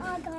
啊可